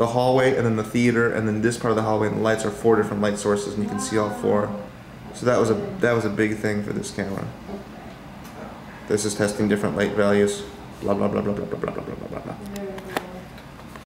the hallway, and then the theater, and then this part of the hallway, and the lights are four different light sources, and you can see all four. So that was a that was a big thing for this camera. This is testing different light values. Blah blah blah blah blah blah blah blah blah blah blah.